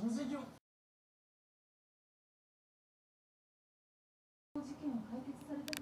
完全に。事件を解決された